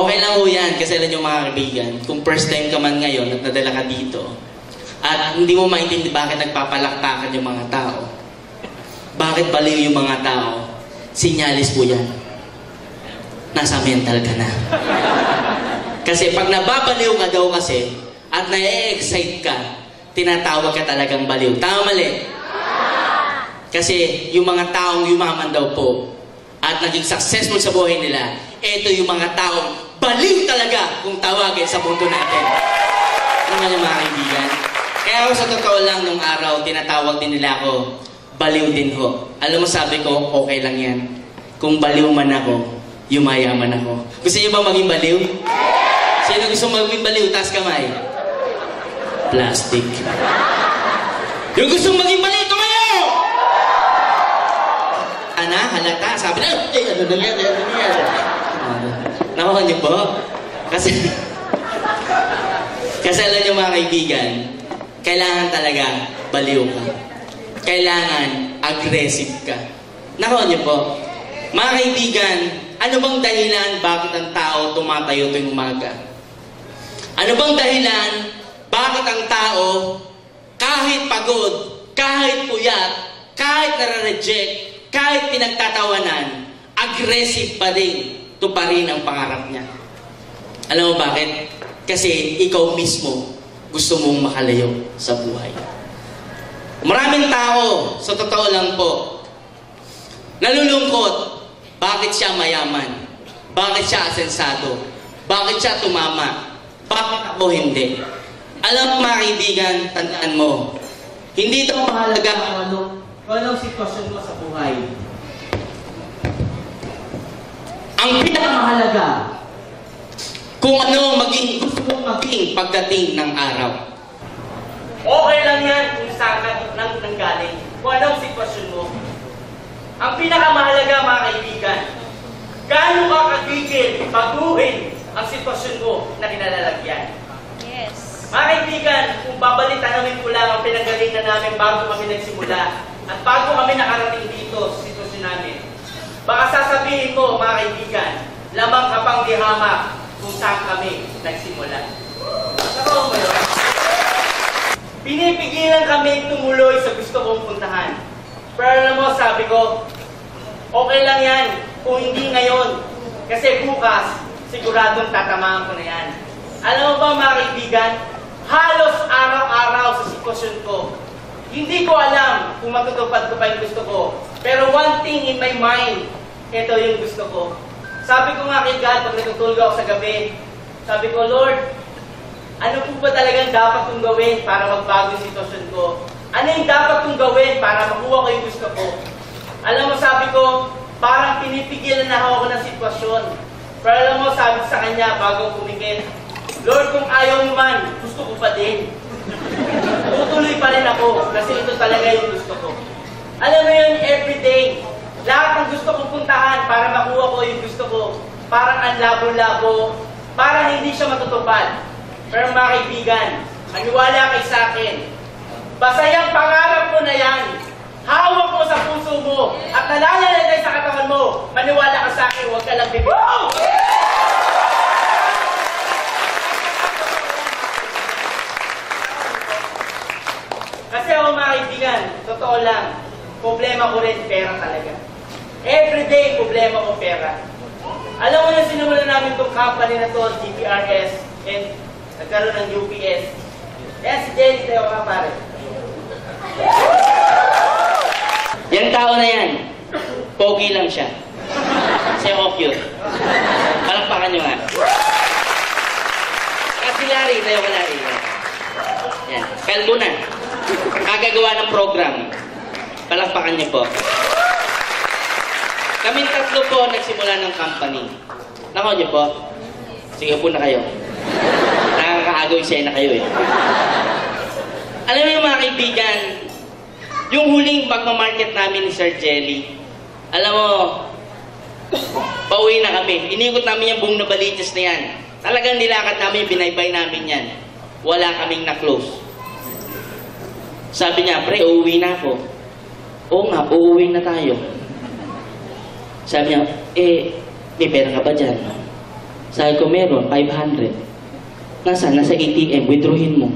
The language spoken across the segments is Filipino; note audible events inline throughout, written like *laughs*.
Okay lang ho yan, kasi alam nyo mga kaibigan, kung first time ka man ngayon at nadala ka dito, at hindi mo maintindihan bakit nagpapalakpakan yung mga tao, bakit baliw yung mga tao, sinyalis po yan. Nasa mental ka na. kasi pag nababaliw ka daw kasi, at na-excite ka, tinatawag ka talagang baliw. Tama mali? Kasi yung mga taong yumaman daw po, at naging successful sa buhay nila, ito yung mga taong baliw talaga kung tawagin sa mundo natin. Ano nga yung mga kaibigan? Kaya ako sa totoo lang nung araw, tinatawag din nila ako, baliw din ho. Alam mo sabi ko, okay lang yan. Kung baliw man ako, yumayaman ako. Gusto niyo ba maging baliw? Sino gusto maging baliw? Taas kamay. Plastic. Yung gusto maging baliw, tumayo! Ana, halata. Sabi na, eh, ano na yan, ano na yan. Nakuha niyo po? Kasi, kasi alam niyo mga kaibigan, kailangan talaga baliw ka. Kailangan aggressive ka. Nakuha niyo po? Mga kaibigan, ano bang dahilan bakit ang tao tumatayo tuwing umaga? Ano bang dahilan bakit ang tao kahit pagod, kahit puyat, kahit nare-reject, kahit pinagtatawanan, aggressive pa rin, tuparin ang pangarap niya. Alam mo bakit? Kasi ikaw mismo gusto mong makalayo sa buhay. Maraming tao, sa totoo lang po, nalulungkot. Bakit siya mayaman? Bakit siya asensado? Bakit siya tumama? Bakit ako hindi? Alam mo mga kaibigan, tandaan mo, hindi ito mahalaga kung ano, kung anong sitwasyon mo sa buhay. Ang pinakamahalaga, kung ano maging gusto mong maging pagdating ng araw. Okay lang yan kung saan ka nang nanggaling, kung anong sitwasyon mo. Ang pinakamahalaga mga kaibigan, gaano ka kagigil, baguhin ang sitwasyon mo na kinalalagyan. Yes. Mga kaibigan, kung babalik tanawin ko lang ang pinanggalingan namin bago kami nagsimula at bago kami nakarating dito sa sitwasyon namin, baka sasabihin mo, mga kaibigan, lamang ka pang dihamak kung saan kami nagsimula. Nakaw? Pinipigilan kami tumuloy sa gusto kong puntahan. Pero alam mo, sabi ko, okay lang yan kung hindi ngayon. Kasi bukas, siguradong tatamaan ko na yan. Alam mo ba mga kaibigan, halos araw-araw sa sitwasyon ko, hindi ko alam kung matutupad ko pa yung gusto ko. Pero one thing in my mind, ito yung gusto ko. Sabi ko nga kay God, pag natutulog ako sa gabi, sabi ko, Lord, ano po ba talagang dapat kong gawin para magbago yung sitwasyon ko? Ano yung dapat kong gawin para makuha ko yung gusto ko? Alam mo, sabi ko, parang pinipigilan na ako ng sitwasyon. Pero alam mo, sabi sa kanya bago pumikit, Lord, kung ayaw mo man, gusto ko pa din. *laughs* Tutuloy pa rin ako kasi ito talaga yung gusto ko. Alam mo yun, everyday, lahat ng gusto kong puntahan para makuha ko yung gusto ko, parang ang labo-labo, parang hindi siya matutupad. Pero mga kaibigan, maniwala kay sa akin, basta yung pangarap mo na yan, hawak mo sa puso mo, at nalalalagay sa katawan mo, maniwala ka sa akin, huwag ka lang bibig. Kasi ako mga kaibigan, totoo lang, problema ko rin pera talaga. Problema ko pera. Alam mo na sinimulan namin itong company na to, GPRS, and nagkaroon ng UPS. Yan si Jenny, tayo mga pare. Yan tao na yan, pogi lang siya. Kasi ako cute. Palakpakan nyo nga. At si Larry, tayo ka Larry. Yan, kalbo na. Kagagawa ng program. Palakpakan niyo po. Kaming tatlo po nagsimula ng company. Nako niyo po. Sige po na kayo. Nakakaagaw siya na kayo eh. Alam yung mga kaibigan, yung huling pagmamarket namin ni Sir Jelly, alam mo, pauwi na kami. Inikot namin yung buong nabalitis na yan. Talagang nilakad namin, binaybay namin yan. Wala kaming na-close. Sabi niya, pre, uuwi na ako. Oo nga, uuwi na tayo. Sabi niya, eh, may pera ka ba dyan? Sabi ko, meron, 500. Nasaan? Nasa ATM, withdrawin mo.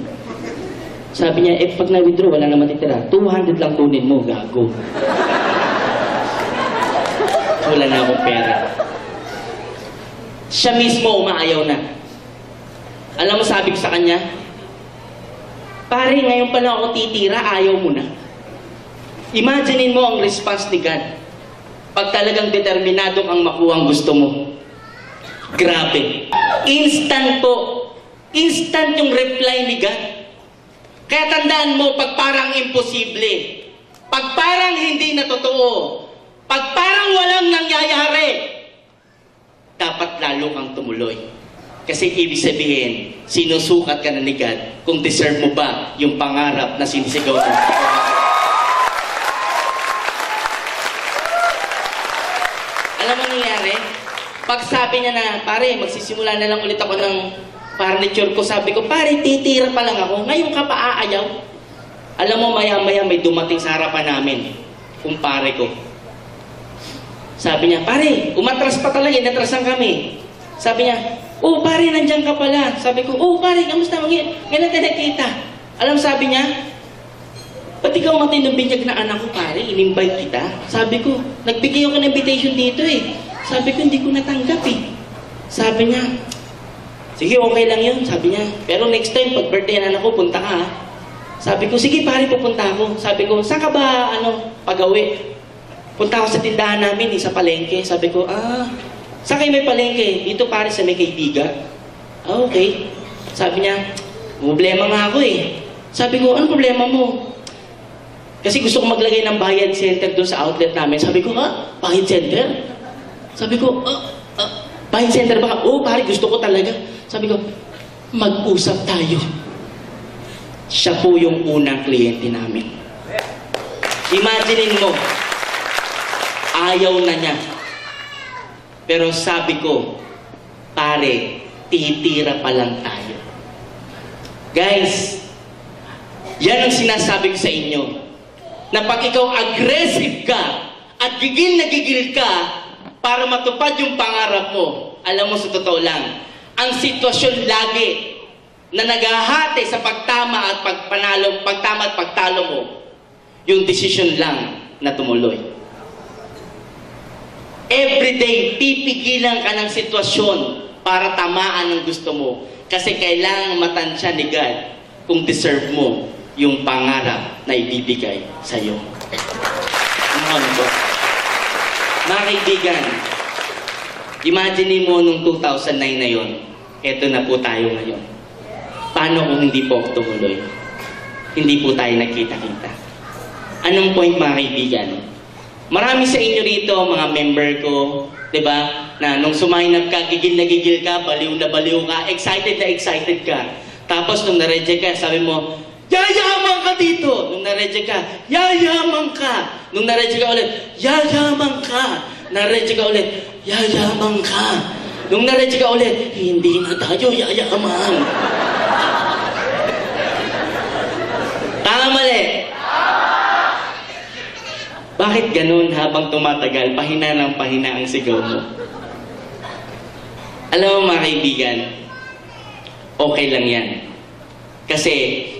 Sabi niya, eh, pag na-withdraw, wala na matitira. 200 lang kunin mo, gago. *laughs* wala na akong pera. Siya mismo umaayaw na. Alam mo, sabi ko sa kanya, Pare, ngayon pa lang ako titira, ayaw mo na. Imaginein mo ang response ni God. Pag talagang determinado kang makuha ang gusto mo. Grabe. Instant po. Instant yung reply ni God. Kaya tandaan mo, pag parang imposible, pag parang hindi na totoo, pag parang walang nangyayari, dapat lalo kang tumuloy. Kasi ibig sabihin, sinusukat ka na ni God kung deserve mo ba yung pangarap na sinisigaw mo. Alam mo nangyayari? Pag sabi niya na, pare, magsisimula na lang ulit ako ng furniture ko, sabi ko, pare, titira pa lang ako. Ngayon ka pa aayaw. Alam mo, maya-maya may dumating sa harapan namin. Kumpare ko. Sabi niya, pare, umatras pa talaga, inatrasan kami. Sabi niya, oh pare, nandiyan ka pala. Sabi ko, oh pare, kamusta? Ngayon natin nakita. Alam sabi niya, ba't ikaw matinong binyag na anak ko pare, in-invite kita? Sabi ko, nagbigay ako ng invitation dito eh. Sabi ko, hindi ko natanggap eh. Sabi niya, sige okay lang yun. Sabi niya, pero next time, pag birthday ng anak punta ka ha. Sabi ko, sige pare, pupunta ako. Sabi ko, saan ka ba, ano, pagawi? Punta ako sa tindahan namin, eh, sa palengke. Sabi ko, ah, saan kayo may palengke? Dito pare sa may kaibigan. Ah, okay. Sabi niya, problema nga ako eh. Sabi ko, ano problema mo? Kasi gusto ko maglagay ng bayad center doon sa outlet namin. Sabi ko, ah, bayad center? Sabi ko, ah, ah, bayad center ba? Oo, pare, gusto ko talaga. Sabi ko, mag-usap tayo. Siya po yung unang kliyente namin. Imaginein mo, ayaw na niya. Pero sabi ko, pare, titira pa lang tayo. Guys, yan ang sinasabi ko sa inyo. Na pag ikaw aggressive ka at gigil na gigil ka para matupad yung pangarap mo, alam mo sa totoo lang, ang sitwasyon lagi na naghahati sa pagtama at pagpanalo, pagtama at pagtalo mo, yung decision lang na tumuloy. Everyday, pipigilan ka ng sitwasyon para tamaan ang gusto mo. Kasi kailangan matansya ni God kung deserve mo yung pangarap na ibibigay sa iyo. Ano po? Mga kaibigan, imagine mo nung 2009 na yon, eto na po tayo ngayon. Paano kung hindi po tumuloy? Hindi po tayo nagkita-kita. Anong point mga kaibigan? Marami sa inyo rito, mga member ko, di ba, na nung sumayin ka, gigil na gigil ka, baliw na baliw ka, excited na excited ka. Tapos nung na-reject ka, sabi mo, yayaman ka dito! Nung na-reject ka, yayaman ka! Nung na-reject ka ulit, yayaman ka! Na-reject ka ulit, yayaman ka! Nung na-reject ka ulit, hindi na tayo yayaman! Tama mali! Bakit ganun habang tumatagal, pahina ng pahina ang sigaw mo? Alam mo mga kaibigan, okay lang yan. Kasi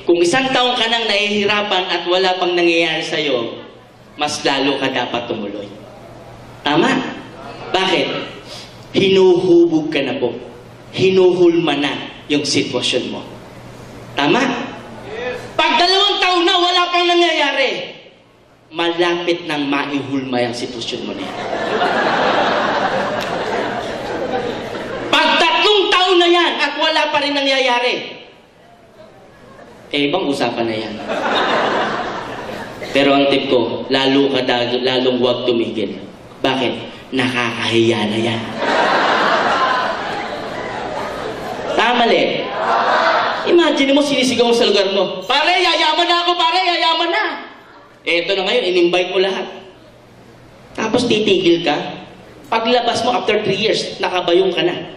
kung isang taong ka nang nahihirapan at wala pang nangyayari sa'yo, mas lalo ka dapat tumuloy. Tama? Bakit? Hinuhubog ka na po. Hinuhulma na yung sitwasyon mo. Tama? Pag dalawang taon na wala pang nangyayari, malapit nang maihulma yung sitwasyon mo na. Pag tatlong taon na yan at wala pa rin nangyayari, eh, ibang usapan na yan. Pero ang tip ko, lalo ka lalong huwag tumigil. Bakit? Nakakahiya na yan. Tama mali. Imagine mo, sinisigaw sa lugar mo, Pare, yayaman na ako, pare, yayaman na. Eto na ngayon, in-invite mo lahat. Tapos titigil ka. Paglabas mo after 3 years, nakabayong ka na.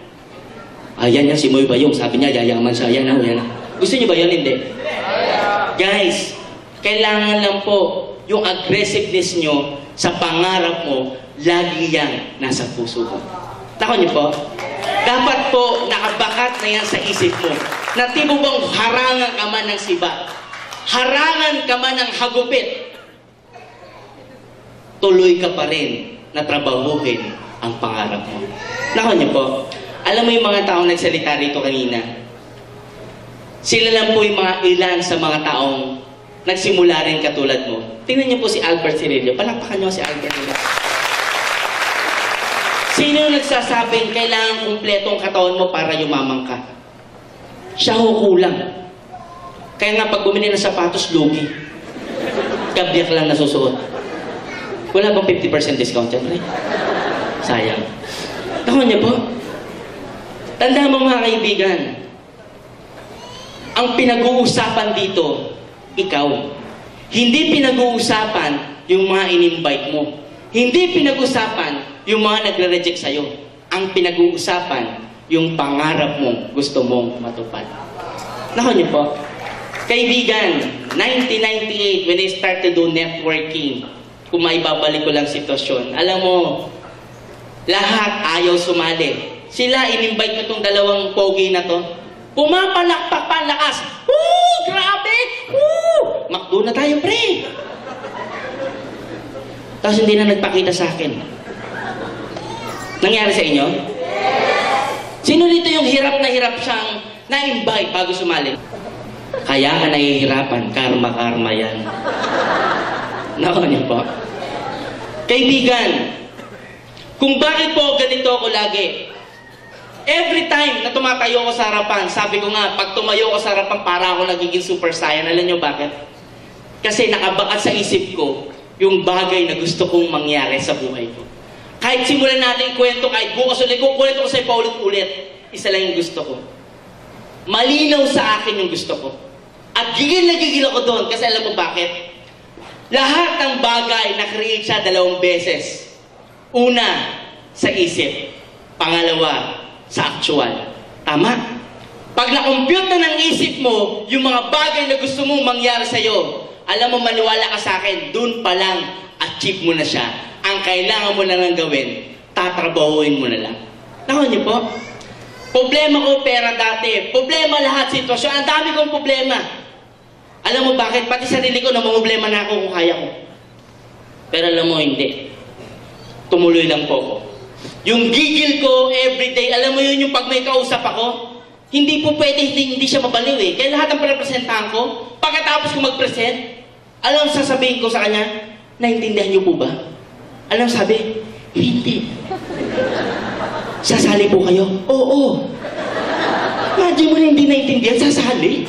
Ayan yan, si Moy Bayong. Sabi niya, yayaman siya. Yan na, yan na. Gusto niyo ba yan? Hindi. Guys, kailangan lang po yung aggressiveness nyo sa pangarap mo, lagi yan nasa puso ko. Tako niyo po? Dapat po nakabakat na yan sa isip mo. Na tibo bang harangan ka man ng siba. Harangan ka man ng hagupit. Tuloy ka pa rin na trabahuhin ang pangarap mo. Nako niyo po, alam mo yung mga taong nagsalita rito kanina, sila lang po yung mga ilan sa mga taong nagsimula rin katulad mo. Tingnan niyo po si Albert Cirillo. Palakpakan niyo si Albert Cirillo. Sino yung nagsasabing kailangan kumpletong katawan mo para yumamang ka? Siya ho kulang. Kaya nga pag bumili ng sapatos, lugi. Kabyak lang nasusuot. Wala bang 50% discount yan, pre? Sayang. Ako niyo po. Tanda mo mga kaibigan, ang pinag-uusapan dito, ikaw. Hindi pinag-uusapan yung mga in-invite mo. Hindi pinag-uusapan yung mga nagre-reject sa'yo. Ang pinag-uusapan, yung pangarap mo gusto mong matupad. Nako niyo po. Kaibigan, 1998, when I started do networking, kung maibabalik ko lang sitwasyon, alam mo, lahat ayaw sumali. Sila, in-invite ko tong dalawang pogi na to. Pumapalakpak lakas. Woo! Grabe! Woo! Makdo na tayo, pre! Tapos hindi na nagpakita sa akin. Nangyari sa inyo? Sino dito yung hirap na hirap siyang na-invite bago sumali? Kaya ka nahihirapan, karma-karma yan. Nako niyo po. Kaibigan, kung bakit po ganito ako lagi, every time na tumatayo ako sa harapan, sabi ko nga, pag tumayo ako sa harapan, para ako nagiging super saiyan. Alam niyo bakit? Kasi nakabakat sa isip ko yung bagay na gusto kong mangyari sa buhay ko. Kahit simulan natin kwento, kahit bukas ulit, kukulit ko sa paulit-ulit, isa lang yung gusto ko. Malinaw sa akin yung gusto ko. At gigil na gigil ako doon kasi alam mo bakit? Lahat ng bagay na create siya dalawang beses. Una, sa isip. Pangalawa, sa actual. Tama? Pag na-compute na ng isip mo yung mga bagay na gusto mong mangyari sa'yo, alam mo, maniwala ka sa akin, dun pa lang, achieve mo na siya. Ang kailangan mo na lang gawin, tatrabahuin mo na lang. Nakuha niyo po? Problema ko pera dati. Problema lahat sitwasyon. Ang dami kong problema. Alam mo bakit? Pati sarili ko, namumblema na ako kung kaya ko. Pero alam mo, hindi. Tumuloy lang po ako. Yung gigil ko everyday, alam mo yun yung pag may kausap ako, hindi po pwede, hindi, hindi siya mabaliw eh. Kaya lahat ng prepresentahan ko, pagkatapos ko mag-present, alam ang sasabihin ko sa kanya, naintindihan niyo po ba? Alam ang sabi, hindi. Sasali po kayo? Oo. Imagine mo na hindi naintindihan, sasali.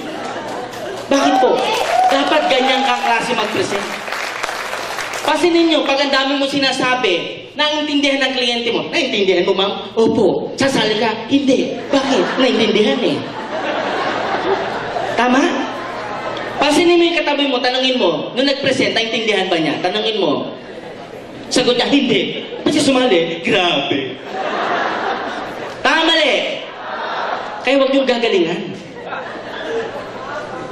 Bakit po? Dapat ganyan kang klase mag-present. Pasinin nyo, pag ang dami mo sinasabi, naintindihan ng kliyente mo. Naintindihan mo, ma'am? Opo. Sasali ka? Hindi. Bakit? Naintindihan eh. Tama? Pasinin mo yung katabi mo, tanungin mo, nung nag-present, naintindihan ba niya? Tanungin mo. Sagot niya, hindi. Ba't siya sumali? Grabe. Tama mali. Kaya huwag niyong gagalingan.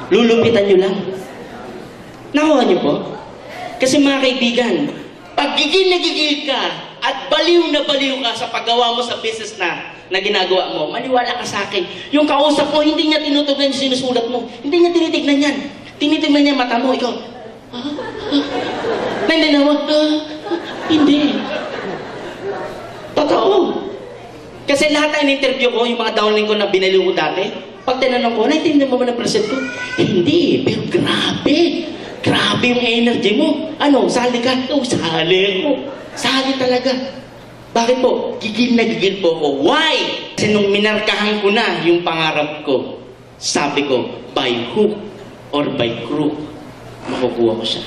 Lulupitan niyo lang. Nakuha niyo po? Kasi mga kaibigan, pag gigil na gigil ka at baliw na baliw ka sa paggawa mo sa business na na ginagawa mo, maniwala ka sa akin. Yung kausap mo, hindi niya tinutugnan yung sinusulat mo. Hindi niya tinitignan yan. Tinitignan niya mata mo, ikaw. Ah, ah. Naintindihan mo? Ah, ah, hindi. Totoo. Kasi lahat ng interview ko, yung mga downline ko na binaliw ko dati, pag tinanong ko, naintindihan mo ba ng present ko? Hindi, pero grabe. Grabe yung energy mo. Ano, sali ka? Oh, sali ako. Sali talaga. Bakit po? Gigil na gigil po ako. Why? Kasi nung minarkahan ko na yung pangarap ko, sabi ko, by hook or by crook, makukuha ko siya.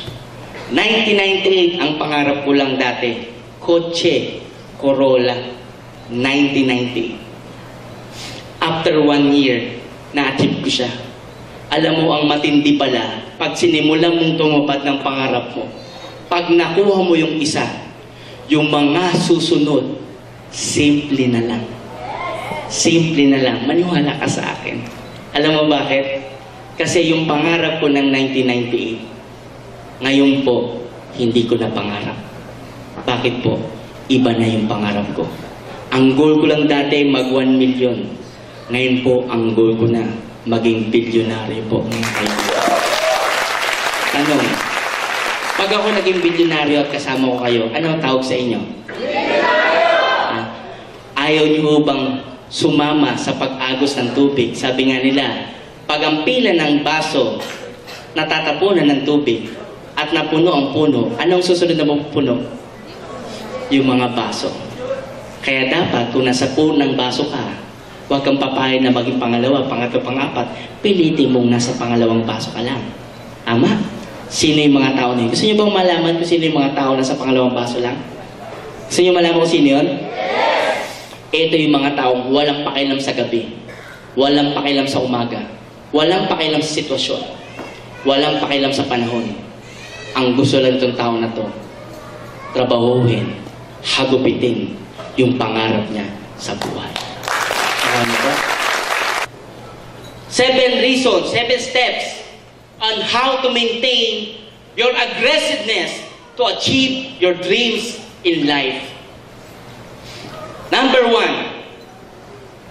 1998, ang pangarap ko lang dati, kotse, Corolla, 1998. After one year, na-achieve ko siya. Alam mo, ang matindi pala, pag sinimulan mong tumupad ng pangarap mo, pag nakuha mo yung isa, yung mga susunod, simple na lang. Simple na lang. Maniwala ka sa akin. Alam mo bakit? Kasi yung pangarap ko ng 1998, ngayon po, hindi ko na pangarap. Bakit po? Iba na yung pangarap ko. Ang goal ko lang dati mag 1 million. Ngayon po, ang goal ko na maging bilyonaryo po. kaibigan. Tanong, pag ako naging bilyonaryo at kasama ko kayo, anong tawag sa inyo? Ah, Ayaw niyo bang sumama sa pag-agos ng tubig? Sabi nga nila, pag ang pila ng baso natatapunan ng tubig at napuno ang puno, anong susunod na mapupuno? Yung mga baso. Kaya dapat, kung nasa puno ng baso ka, huwag kang papayag na maging pangalawa, pangatlo, pangapat, pilitin mong nasa pangalawang baso ka lang. Ama, sino yung mga tao na yun? Gusto niyo bang malaman kung sino yung mga tao na sa pangalawang baso lang? Gusto niyo malaman kung sino yun? Ito yung mga taong walang pakialam sa gabi, walang pakialam sa umaga, walang pakialam sa sitwasyon, walang pakialam sa panahon. Ang gusto lang itong tao na to, trabahuhin, hagupitin yung pangarap niya sa buhay. Ano ba? Seven reasons, seven steps on how to maintain your aggressiveness to achieve your dreams in life. Number one,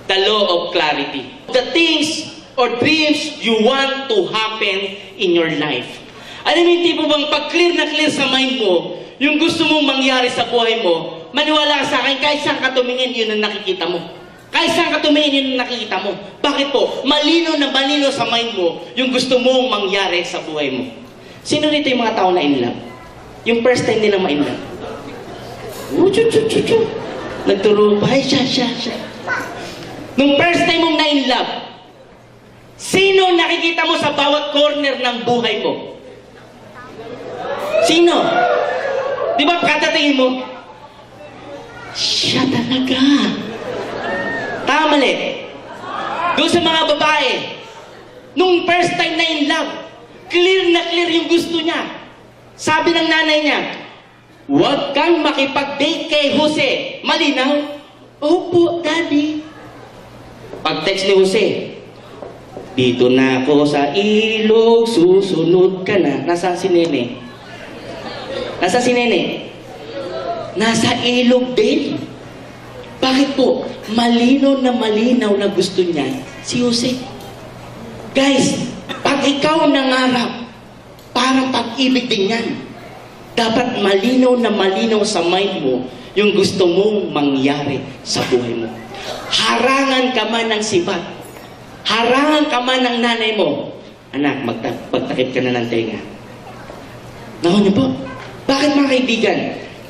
the law of clarity. The things or dreams you want to happen in your life. Alam mo yung tipo bang pag clear na clear sa mind mo, yung gusto mong mangyari sa buhay mo, maniwala ka sa akin, kahit saan ka tumingin, yun ang nakikita mo. Saan ka tumingin, yun ang nakikita mo. Bakit po? Malino na malino sa mind mo yung gusto mong mangyari sa buhay mo. Sino rito yung mga tao na in love? Yung first time nilang ma-in love? Oh, chu, chu, chu, chu. Nagturo pa, ay, siya, siya, siya. Nung first time mong na-in love, sino nakikita mo sa bawat corner ng buhay mo? Sino? Di ba katatingin mo? Siya talaga. Tama mali. Doon sa mga babae, nung first time na in love, clear na clear yung gusto niya. Sabi ng nanay niya, Huwag kang makipag-date kay Jose. Malinaw? Opo, Daddy. Pag-text ni Jose, dito na ako sa ilog, susunod ka na. Nasaan si Nene? Nasaan si Nene? Nasa ilog din. Bakit po? Malinaw na malinaw na gusto niya si Jose. Guys, pag ikaw nangarap, parang pag-ibig din yan. Dapat malinaw na malinaw sa mind mo yung gusto mong mangyari sa buhay mo. Harangan ka man ng sibat. Harangan ka man ng nanay mo. Anak, magta magtakip ka na ng tenga. Naku niyo po, bakit mga kaibigan?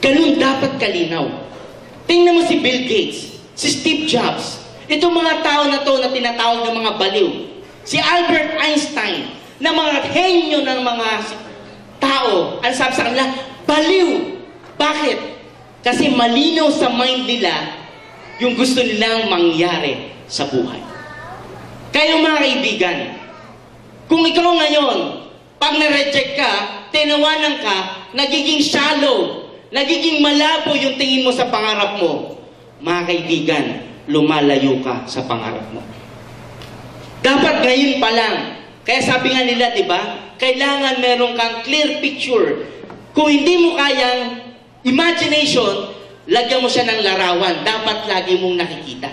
Ganun dapat kalinaw. Tingnan mo si Bill Gates, si Steve Jobs, itong mga tao na to na tinatawag ng mga baliw. Si Albert Einstein, na mga henyo ng mga tao, ang sabi sa kanila, baliw. Bakit? Kasi malinaw sa mind nila yung gusto nilang mangyari sa buhay. Kayo mga kaibigan, kung ikaw ngayon, pag na-reject ka, tinawanan ka, nagiging shallow, nagiging malabo yung tingin mo sa pangarap mo, mga kaibigan, lumalayo ka sa pangarap mo. Dapat ngayon pa lang, kaya sabi nga nila, di ba, kailangan meron kang clear picture. Kung hindi mo kayang imagination, lagyan mo siya ng larawan. Dapat lagi mong nakikita.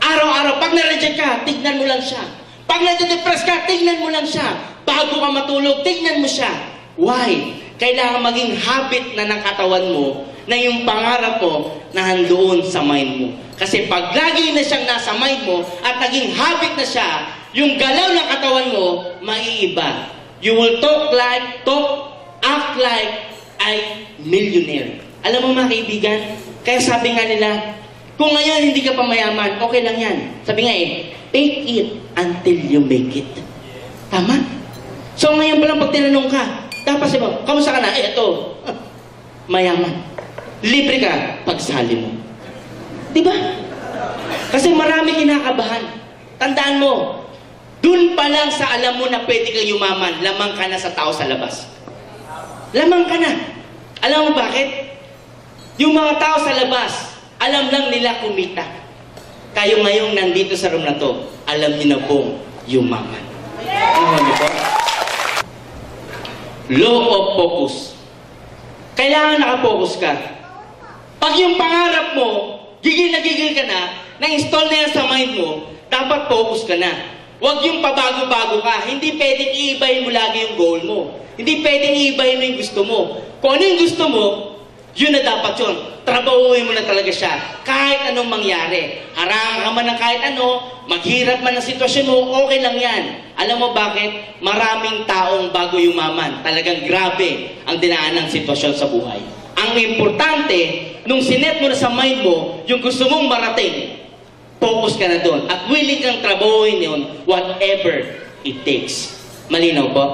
Araw-araw, pag na-reject ka, tignan mo lang siya. Pag na-depress ka, tignan mo lang siya. Bago ka matulog, tignan mo siya. Why? Kailangan maging habit na ng katawan mo na yung pangarap mo na nandoon sa mind mo. Kasi pag lagi na siyang nasa mind mo at naging habit na siya, yung galaw ng katawan mo, maiiba. You will talk like, talk, act like ay millionaire. Alam mo mga kaibigan, kaya sabi nga nila, kung ngayon hindi ka pa mayaman, okay lang yan. Sabi nga eh, take it until you make it. Tama? So ngayon pa lang pag tinanong ka, sabi mo, kamusta ka na? Eh, ito. Mayaman. Libre ka pagsali mo. Di ba? Kasi marami kinakabahan. Tandaan mo, dun pa lang sa alam mo na pwede kang yumaman, lamang ka na sa tao sa labas. Lamang ka na. Alam mo bakit? Yung mga tao sa labas, alam lang nila kumita. Kayo ngayong nandito sa room na to, alam niyo na pong yumaman. Ano niyo po? Law of focus. Kailangan nakapokus ka. Pag yung pangarap mo, gigil na gigil ka na, na-install na yan sa mind mo, dapat focus ka na. Huwag yung pabago-bago ka. Hindi pwedeng iibahin mo lagi yung goal mo. Hindi pwedeng iibahin mo yung gusto mo. Kung ano yung gusto mo, yun na dapat yun. Trabahuin mo na talaga siya. Kahit anong mangyari. Harang ka man ng kahit ano, maghirap man ang sitwasyon mo, okay lang yan. Alam mo bakit? Maraming taong bago yumaman. Talagang grabe ang dinaan ng sitwasyon sa buhay. Ang importante, nung sinet mo na sa mind mo, yung gusto mong marating, focus ka na doon. At willing kang trabahuin yun, whatever it takes. Malinaw po?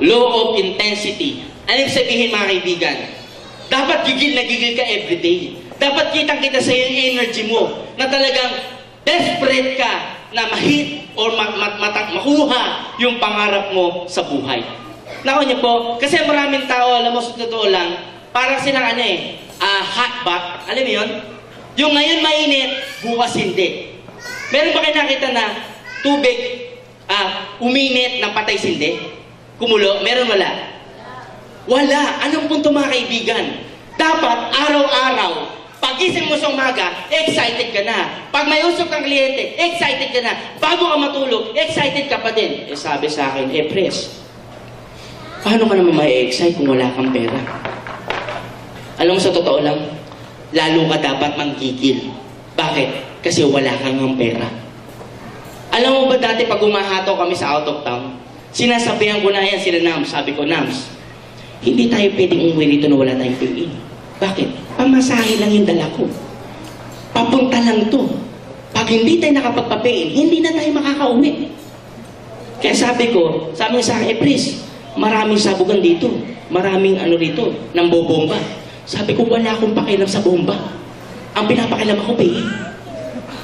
Law of intensity. Ano yung sabihin mga kaibigan? Dapat gigil na gigil ka everyday. Dapat kitang-kita sa energy mo na talagang desperate ka na ma-hit or ma- ma- mata- makuha yung pangarap mo sa buhay. Nako niyo po, kasi maraming tao, alam mo sa totoo lang, parang silang ano eh, ah, hot bath. Alam mo yun? Yung ngayon mainit, bukas hindi. Meron ba kayo nakita na tubig ah, uminit na patay sindi? Kumulo? Meron wala? Wala. Anong punto mga kaibigan? Dapat araw-araw, pagising mo sa umaga, excited ka na. Pag may usap kang kliyente, excited ka na. Bago ka matulog, excited ka pa din. Eh sabi sa akin, eh pres, paano ka naman may-excite kung wala kang pera? Alam mo sa totoo lang, lalo ka dapat manggigil. Bakit? Kasi wala kang ng pera. Alam mo ba dati pag umahataw kami sa out of town, sinasabihan ko na yan sila Nams. Sabi ko, Nams, hindi tayo pwedeng umuwi dito na wala tayong pay Bakit? Pamasahe lang yung dala ko. Papunta lang to. Pag hindi tayo nakapagpapain, hindi na tayo makakauwi. Kaya sabi ko, sabi sa akin, eh Pris, maraming sabugan dito. Maraming ano dito, nang bobomba. Sabi ko, wala akong pakialam sa bomba. Ang pinapakialam ako, pay.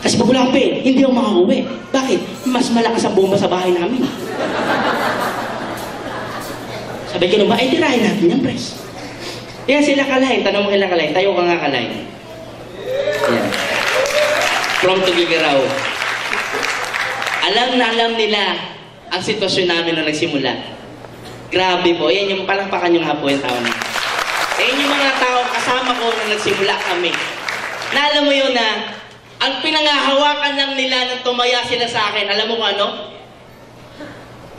Kasi pag wala akong pay, hindi ako makakauwi. Bakit? Mas malakas ang bomba sa bahay namin. Sabi ko naman, ay tirahin natin yan, pres. Yan sila kalahin. Tanong mo kila kalahin. Tayo ka nga kalahin. Yan. From Tugigaraw. Alam na alam nila ang sitwasyon namin nung nagsimula. Grabe po. Yan yung palakpakan yung hapo yung tao na. Yan yung mga tao kasama ko nung nagsimula kami. Na alam mo yun na ang pinangahawakan lang nila nang tumaya sila sa akin, alam mo kung ano?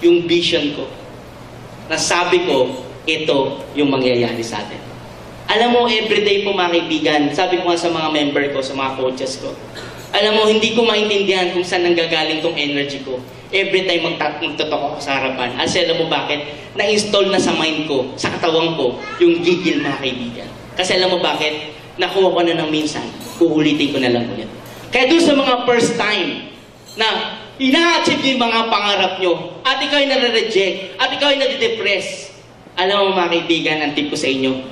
Yung vision ko na sabi ko, ito yung mangyayari sa atin. Alam mo, everyday po mga kaibigan, sabi ko nga sa mga member ko, sa mga coaches ko, alam mo, hindi ko maintindihan kung saan nanggagaling tong energy ko. Every time magtat magtotok ako sa harapan. Kasi alam mo bakit? Na-install na sa mind ko, sa katawan ko, yung gigil mga kaibigan. Kasi alam mo bakit? Nakuha ko na ng minsan, uulitin ko na lang ulit. Kaya doon sa mga first time na ina-achieve niyo yung mga pangarap nyo at ikaw ay nare-reject at ikaw ay nade-depress. Alam mo mga kaibigan, ang tip ko sa inyo,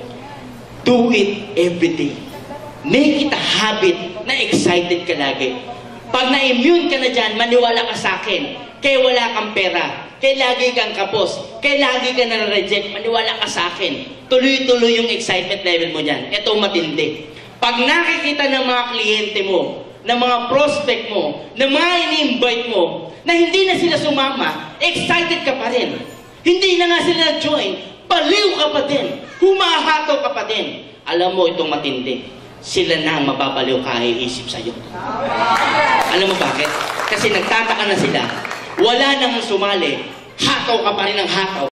do it every day. Make it a habit na excited ka lagi. Pag na-immune ka na dyan, maniwala ka sa akin. Kaya wala kang pera. Kaya lagi kang kapos. Kaya lagi ka na-reject. Maniwala ka sa akin. Tuloy-tuloy yung excitement level mo dyan. Ito matindi. Pag nakikita ng mga kliyente mo, ng mga prospect mo, ng mga ini-invite mo, na hindi na sila sumama, excited ka pa rin. Hindi na nga sila nag-join, baliw ka pa din, humahato ka pa din. Alam mo itong matindi, sila na ang mababaliw ka iisip sa'yo. Alam mo bakit? Kasi nagtataka na sila, wala nang sumali, hataw ka pa rin ng hataw.